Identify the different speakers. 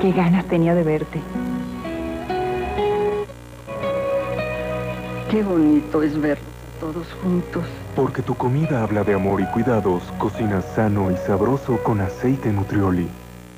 Speaker 1: Qué ganas tenía de verte.
Speaker 2: Qué bonito es verlos todos juntos.
Speaker 3: Porque tu comida habla de amor y cuidados, cocina sano y sabroso con aceite Nutrioli.